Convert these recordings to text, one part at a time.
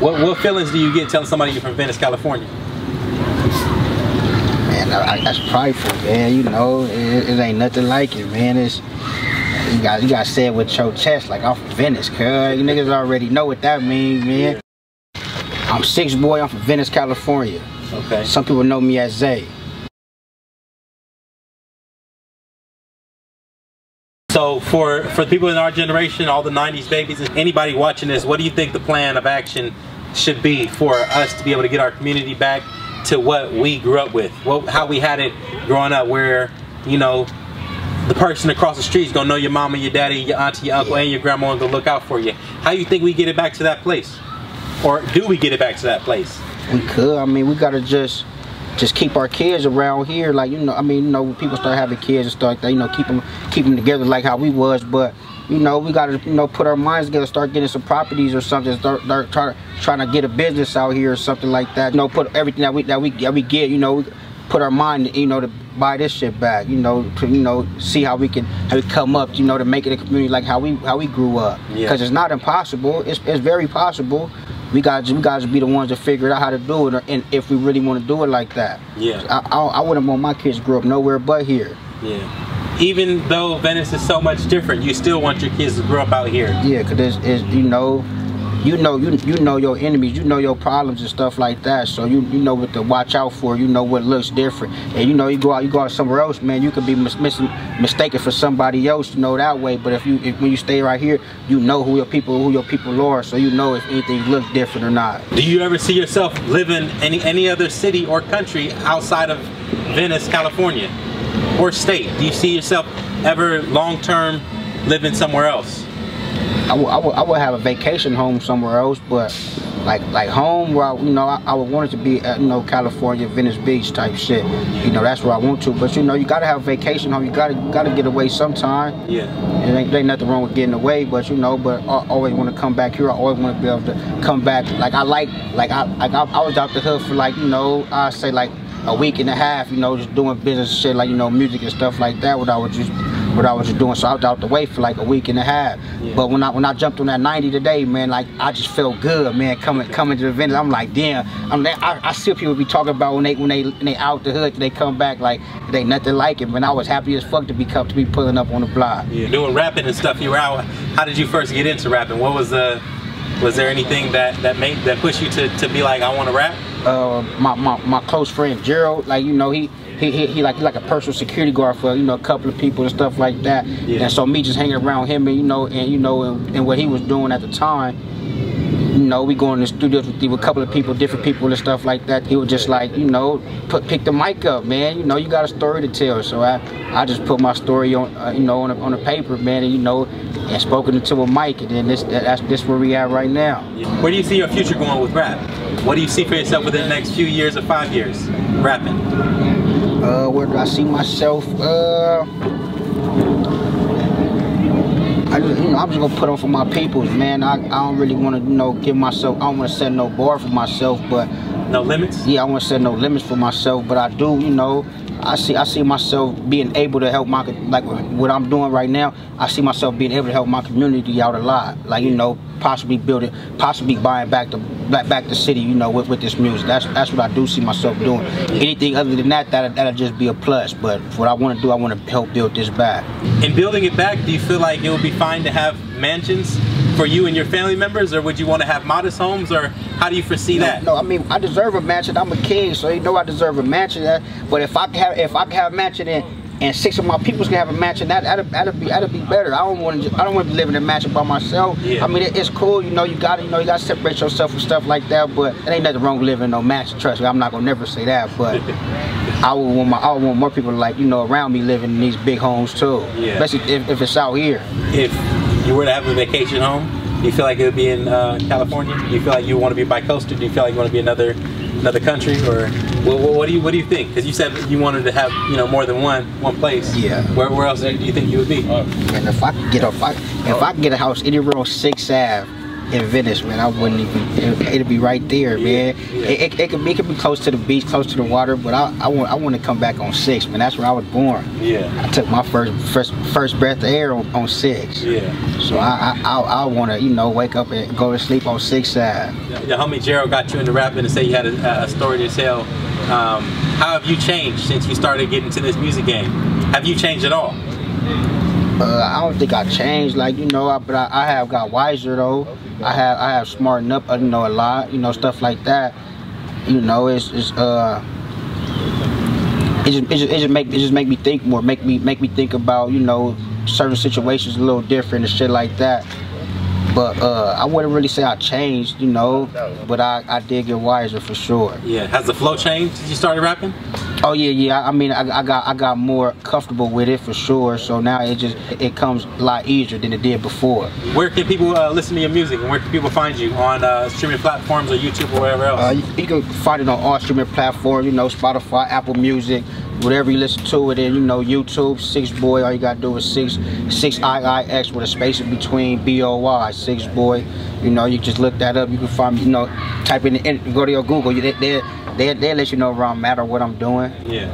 What what feelings do you get telling somebody you're from Venice, California? Man, I, that's prideful, man. You know, it, it, ain't nothing like it, man. It's you got you got to say it with your chest, like I'm from Venice, cuz you niggas already know what that means, man. I'm 6iix Boy. I'm from Venice, California. Okay. Some people know me as Zay. So for for the people in our generation, all the '90s babies, and anybody watching this, what do you think the plan of action should be for us to be able to get our community back to what we grew up with, how we had it growing up, where you know the person across the street is gonna know your mama, your daddy, your auntie, your uncle, yeah. and your grandma, and gonna look out for you. How you think we get it back to that place, or do we get it back to that place? We could. I mean, we gotta just just keep our kids around here. Like you know, I mean, you know, people start having kids and stuff like that. You know, keep them keep them together like how we was. But you know, we gotta you know put our minds together, start getting some properties or something, start, start try, trying to get a business out here or something like that. You know, put everything that we that we that we get. You know, put our mind, you know, to buy this shit back. You know, to you know see how we can how we come up. You know, to make it a community like how we how we grew up. Because yeah. it's not impossible. It's it's very possible we got we got to be the ones to figure out how to do it, and if we really want to do it like that. Yeah. I, I, I wouldn't want my kids to grow up nowhere but here. Yeah. Even though Venice is so much different, you still want your kids to grow up out here. Yeah, cause it's, it's you know you know you you know your enemies, you know your problems and stuff like that. So you you know what to watch out for. You know what looks different, and you know you go out you go out somewhere else, man. You could be mis mis mistaken for somebody else, you know that way. But if you if, when you stay right here, you know who your people who your people are, so you know if anything looks different or not. Do you ever see yourself living any any other city or country outside of Venice, California, or state? Do you see yourself ever long term living somewhere else? I would, I would, I would have a vacation home somewhere else, but like like home where I, you know I, I, would want it to be at, you know California, Venice Beach type shit. You know that's where I want to. But you know you gotta have a vacation home. You gotta gotta get away sometime. Yeah. It ain't, ain't nothing wrong with getting away, but you know. But I always want to come back here. I always want to be able to come back. Like I like like I like I, I was out the hood for like you know I say like a week and a half. You know just doing business shit like you know music and stuff like that. What I was just what I was just doing. So I was out the way for like a week and a half. Yeah. But when I when I jumped on that 90 today, man, like I just felt good, man. Coming coming to the event, I'm like, damn. I'm I, I see people be talking about when they when they when they out the hood, they come back like they nothing like it. But I was happy as fuck to be come to be pulling up on the block. Yeah, doing rapping and stuff. You were out. How did you first get into rapping? What was the was there anything that that made that pushed you to to be like I want to rap? Uh, my, my my close friend Gerald, like you know he he, he, he like he like a personal security guard for you know a couple of people and stuff like that. Yeah. And so me just hanging around him and you know and you know and, and what he was doing at the time you know, we go in the studios with, with a couple of people, different people and stuff like that. He was just like, you know, put pick the mic up, man. You know, you got a story to tell. So I, I just put my story on, uh, you know, on a, on a paper, man, and you know, and spoken into a mic, and then this that's this where we at right now. Where do you see your future going with rap? What do you see for yourself within the next few years or five years, rapping? Uh, where do I see myself? Uh. I just, you know, I'm just gonna put on for my peoples, man. I, I don't really want to, you know, give myself. I don't want to set no bar for myself, but no limits. Yeah, I want to set no limits for myself, but I do, you know. I see I see myself being able to help my like what I'm doing right now. I see myself being able to help my community out a lot. Like you know, possibly building, possibly buying back the back back the city. You know, with, with this music. That's that's what I do see myself doing. Anything other than that, that that'll just be a plus. But what I want to do, I want to help build this back. In building it back, do you feel like it would be fine to have mansions for you and your family members, or would you want to have modest homes, or how do you foresee no, that? No, I mean I deserve a mansion. I'm a king, so you know I deserve a mansion. Uh, but if I can have if I can have a mansion and and six of my peoples can have a mansion, that that'll, that'll be that'll be better. I don't want to I don't want to be living in a mansion by myself. Yeah. I mean it, it's cool, you know. You got to you know you got to separate yourself from stuff like that. But it ain't nothing wrong with living in no mansion. Trust me, I'm not gonna never say that. But I would want my I would want more people like you know around me living in these big homes too. Yeah. Especially if, if it's out here. If you were to have a vacation home, do you feel like it would be in uh, California? Do you feel like you want to be bi-coastal? Do you feel like you want to be another another country, or what, what, do you what do you think? Because you said you wanted to have you know more than one one place. Yeah. Where, where else do you think you would be? And if I could get a if I, if I get a house anywhere on Sixth Ave, in Venice, man, I wouldn't even. It, it'd be right there, man. Yeah. It, it, it could be, it could be close to the beach, close to the water, but I, I want, I want to come back on six, man. That's where I was born. Yeah. I took my first, first, first breath of air on, on six. Yeah. So I, I, I, I want to, you know, wake up and go to sleep on six side. Your homie Gerald got you into rapping and say you had a, a story to tell. Um, how have you changed since you started getting into this music game? Have you changed at all? Uh, I don't think I changed, like you know, I, but I, I have got wiser though. I have I have smartened up, you know, a lot, you know, stuff like that. You know, it's it's uh, it just it just, it just make it just make me think more, make me make me think about you know certain situations a little different and shit like that. But uh, I wouldn't really say I changed, you know, but I, I did get wiser for sure. Yeah. Has the flow changed since you started rapping? Oh yeah, yeah. I mean, I, I got I got more comfortable with it for sure. So now it just it comes a lot easier than it did before. Where can people uh, listen to your music and where can people find you on uh, streaming platforms or YouTube or wherever else? Uh, you, you can find it on all streaming platforms. You know, Spotify, Apple Music, whatever you listen to it in. You know, YouTube, 6iix Boy. All you gotta do is six six I I X with a space in between B O Y. 6iix Boy. You know, you just look that up. You can find me. You know, type in, in go to your Google. You, they they they let you know at or what I'm doing. yeah.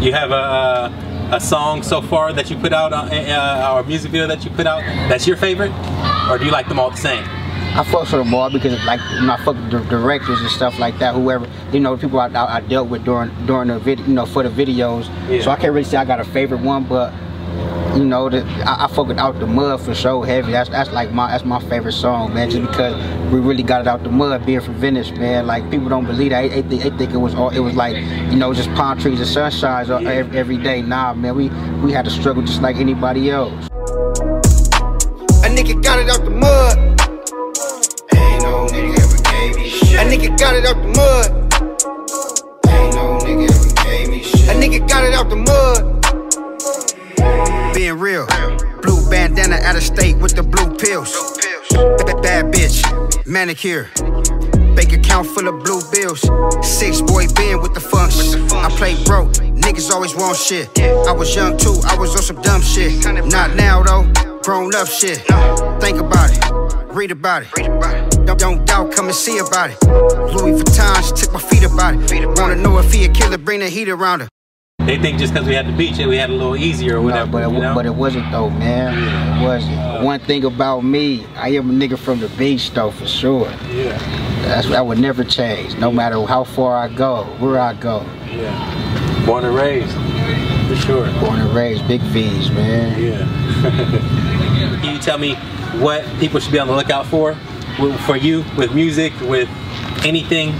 You have a, a song so far that you put out, uh, uh, or a music video that you put out that's your favorite? Or do you like them all the same? I fuck with them all because like you know, I fuck with the directors and stuff like that. Whoever you know, the people I, I, I dealt with during during the video, you know, for the videos. Yeah. So I can't really say I got a favorite one, but you know, the, I, I fuck with out the mud for so heavy. That's that's like my that's my favorite song, man. Just because we really got it out the mud, being from Venice, man. Like people don't believe that. They, they, they think it was all it was like you know just palm trees and sunshines Yeah. every, every day. Nah, man, we we had to struggle just like anybody else. A nigga got it out the mud. Ain't no nigga ever gave me shit. A nigga got it out the mud. Ain't no nigga ever gave me shit. A nigga got it out the mud. Being real. Blue bandana out of state with the blue pills. Bad, bitch, manicure. Bank account full of blue bills. 6iix Boy been with the funks. I play broke. Niggas always want shit. I was young too. I was on some dumb shit. Not now though. Grown up shit. Think about it. Read about it. Don't, don't doubt. Come and see about it. Louis Vuitton. She took my feet about it. Wanna know if he a killer? Bring the heat around her. They think just because we had the beach, and we had a little easier or No, whatever. but it, you know? but it wasn't though, man. It wasn't. Uh, One thing about me, I am a nigga from the beach though, for sure. yeah, That's that would never change, no matter how far I go, where I go. yeah. Born and raised, for sure. Born and raised, big V's, man. Yeah. Can you tell me what people should be on the lookout for, for you with music, with anything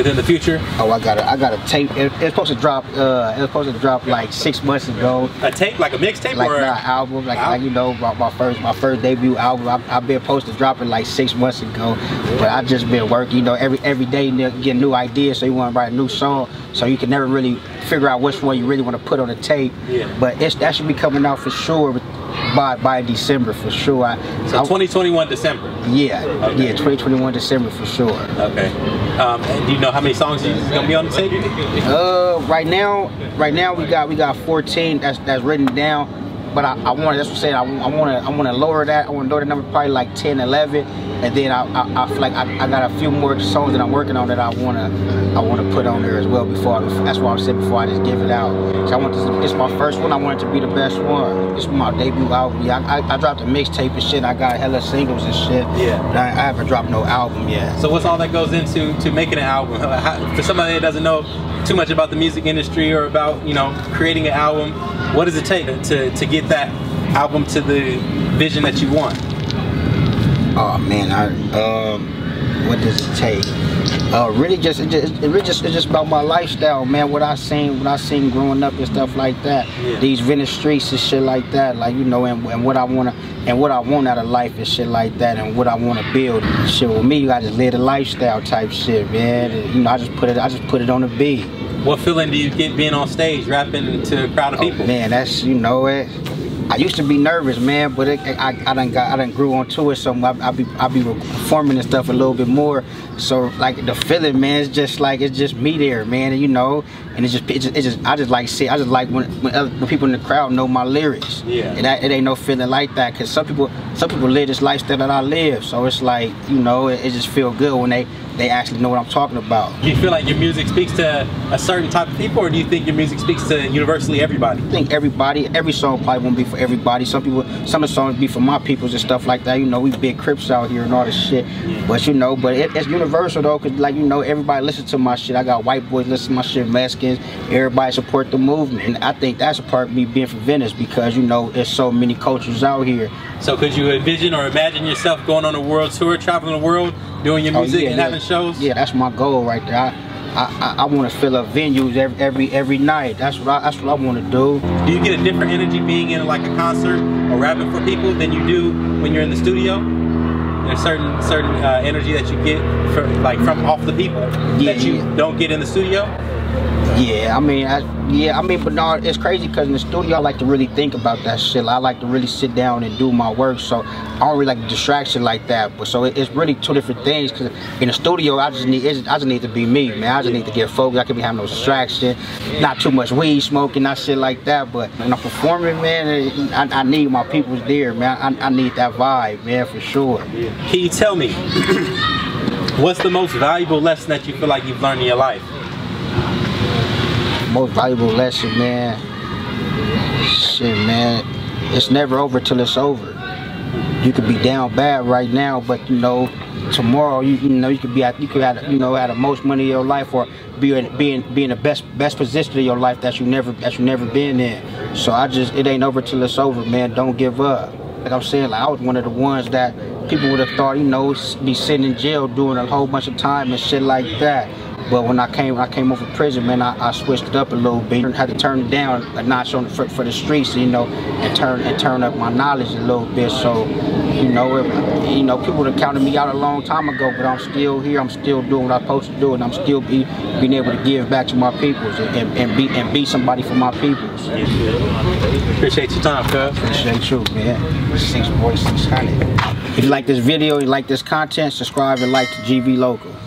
within the future? Oh, I got a, I got a tape. It, it's supposed to drop. Uh, it was supposed to drop like six months ago. A tape, like a mixtape, Like or my album, like, Album? like you know, my, my first my first debut album. I, I've been supposed to drop it like six months ago, but I just been working. You know, every every day you get new ideas, so you want to write a new song, so you can never really figure out which one you really want to put on the tape. Yeah. But it's that should be coming out for sure by by December for sure. I, so I- 2021 December. yeah, Okay. yeah, 2021 December for sure. Okay. Um, and do you know how many songs you gonna be on the tape? Uh, right now, right now we got we got 14 that's that's written down. But I, I want to, that's what I'm saying, I, want to I want to lower that. I want to lower the number probably like 10, 11. And then I, I, I feel like I, I got a few more songs that I'm working on that I want to I want to put on there as well before I, that's why I said before I just give it out. So I want this, it's my first one. I want it to be the best one. It's my debut album. Yeah, I, I, I dropped a mixtape and shit. I got hella singles and shit. Yeah. But I, I haven't dropped no album yet. So what's all that goes into to making an album? How, for somebody that doesn't know too much about the music industry or about you know creating an album, what does it take to to get that album to the vision that you want? Oh man, I um, what does it take? Uh, really just it just it really just it's just about my lifestyle, man. What I seen, what I seen growing up and stuff like that. Yeah. These Venice streets and shit like that, like you know, and, and what I wanna and what I want out of life and shit like that, and what I wanna build. Shit with me, I just live the lifestyle type shit, man. And, you know, I just put it, I just put it on the beat. What feeling do you get being on stage rapping to a crowd of Oh, people? man, that's you know it. I used to be nervous, man, but it, I, I done got, I done grew onto it. So I, I be, I be performing and stuff a little bit more. So like the feeling, man, it's just like it's just me there, man. And you know, and it's just, it's just, it's just I just like see, I just like when when, other, when people in the crowd know my lyrics. Yeah. And that, it ain't no feeling like that, cause some people, some people live this lifestyle that I live. So it's like, you know, it, it just feel good when they they actually know what I'm talking about. Do you feel like your music speaks to a certain type of people, or do you think your music speaks to universally everybody? I think everybody, every song probably won't be for everybody. Some people, some of the songs be for my peoples and stuff like that. You know, we big Crips out here and all this shit. But you know, but it, it's universal though, cause like you know, everybody listen to my shit. I got white boys listen to my shit, Mexicans. Everybody support the movement, and I think that's a part of me being from Venice because you know, there's so many cultures out here. So could you envision or imagine yourself going on a world tour, traveling the world, doing your Oh, music yeah, and yeah. having shows? Yeah, that's my goal right there. I, I, I, I want to fill up venues every every every night. That's what I, that's what I want to do. Do you get a different energy being in like a concert or rapping for people than you do when you're in the studio? There's certain certain uh, energy that you get from like from off the people Yeah, that you don't get in the studio. Yeah, I mean, I, yeah, I mean, but no, it's crazy because in the studio I like to really think about that shit. I like to really sit down and do my work, so I don't really like distraction like that. But so it, it's really two different things. Cause in the studio, I just need, I just need to be me, man. I just need to get focused. I can be having no distraction, not too much weed smoking, not shit like that. But when I'm performing, man, I, I need my people's there, man. I, I need that vibe, man, for sure. Can you tell me what's the most valuable lesson that you feel like you've learned in your life? Most valuable lesson, man. Shit, man. It's never over till it's over. You could be down bad right now, but you know, tomorrow you, you know you could be at you could have you know have the most money of your life or be in be in, be in the best best position of your life that you never that you never been in. So I just it ain't over till it's over, man. Don't give up. Like I'm saying, like I was one of the ones that people would have thought, you know, be sitting in jail doing a whole bunch of time and shit like that. But when I came, when I came over prison, man, I, I switched it up a little bit. I had to turn it down a notch on for, for the streets, you know, and turn and turn up my knowledge a little bit. So, you know, it, you know, people have counted me out a long time ago, but I'm still here. I'm still doing what I'm supposed to do, and I'm still be, being able to give back to my peoples and, and, and be and be somebody for my peoples. Appreciate your time, cuz. Appreciate you, man. 6iix Boy, six hundred. If you like this video, you like this content, subscribe and like to GV Local.